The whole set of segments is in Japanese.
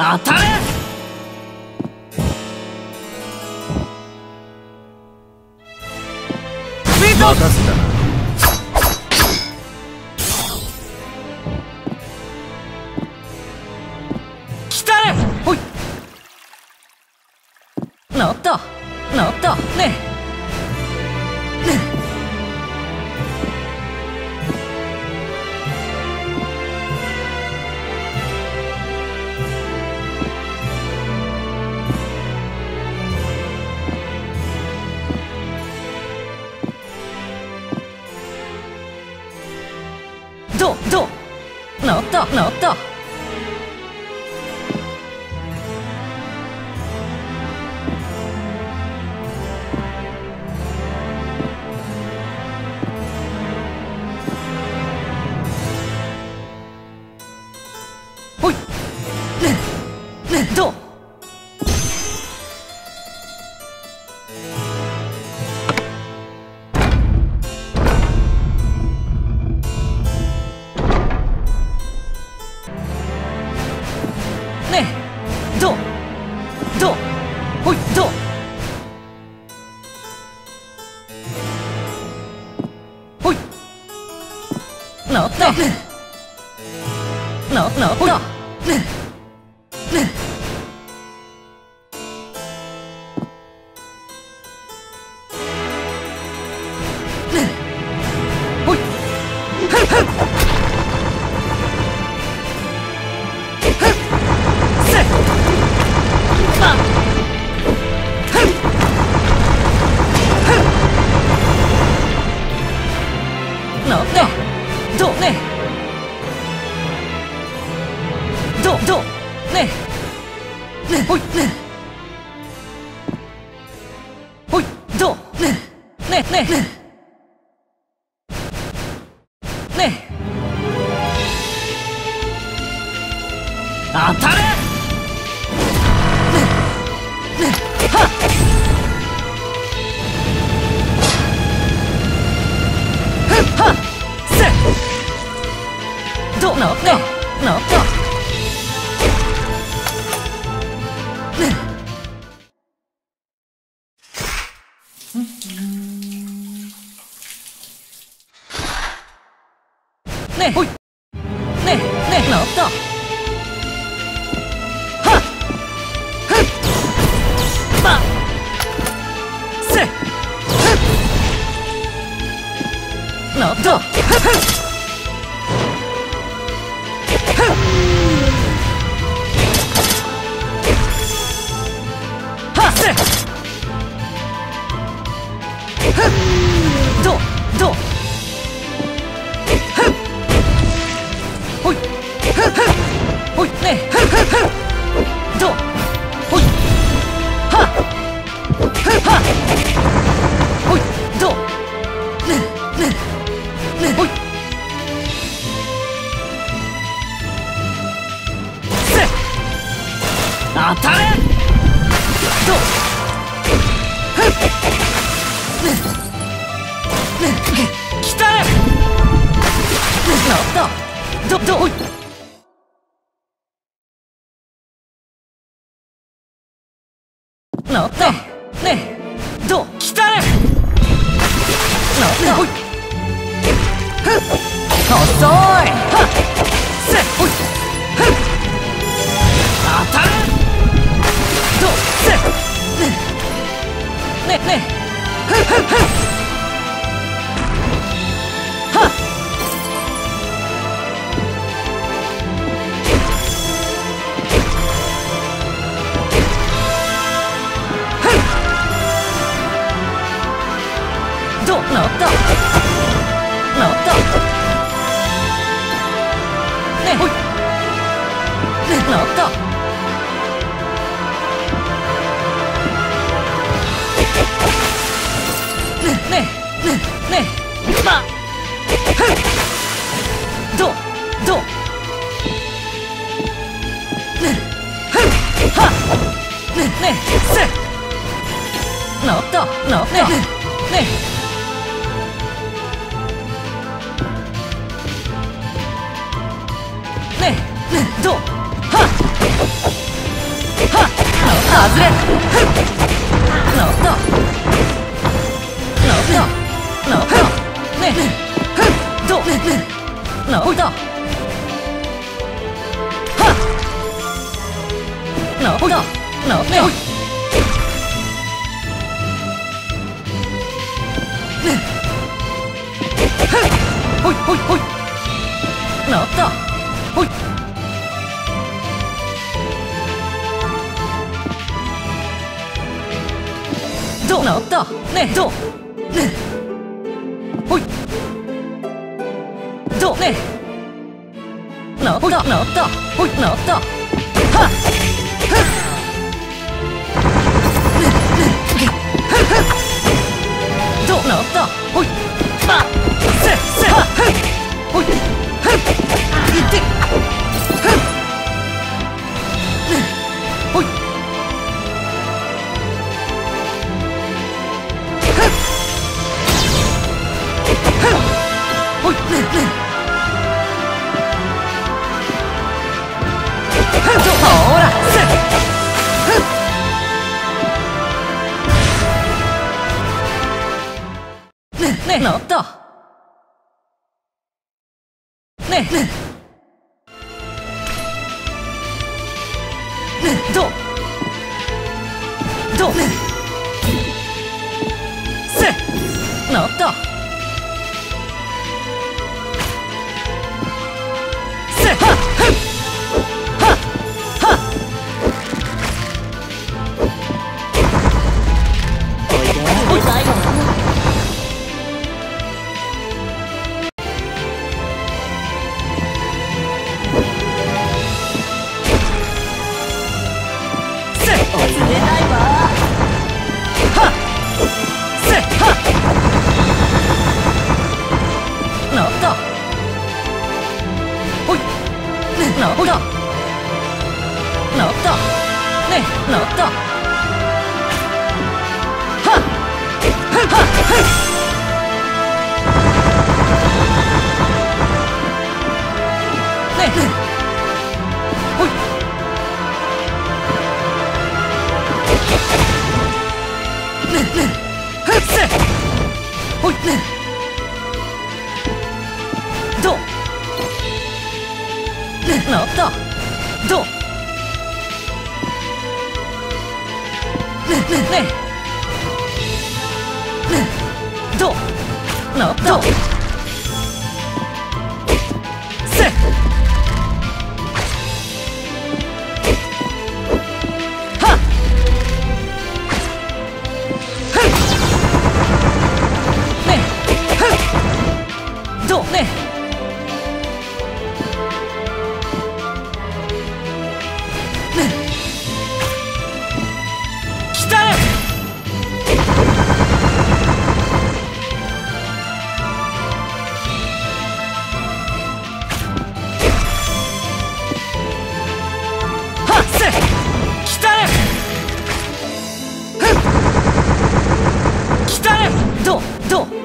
当たれ任せたな。来たれほい乗った乗ったねねどど乗った乗った。ほい。ねねどう？ねえどうどうほいどう。ほい。なった。ね乗乗った。ねねね当たれ。どうなっふっはっせと ふどどほい乗った乗った乗ったねほい乗ったねねねねまふどどねふはねねせ乗った乗ったねねどう？はっ。外れ。なった。なった。なった。ねどなった。はなった。なった。ほいほいほい。なった。ほい。どう？なったねどう？ねほい。どう？ねなった？なった？ほいなった？はっ！どうねねねどう？どせなったせおい冷たいわはったねなった。なったどう？ねねねねどう？なったど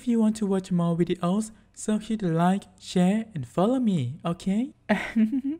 If you want to watch more videos, so hit the like, share, and follow me, okay?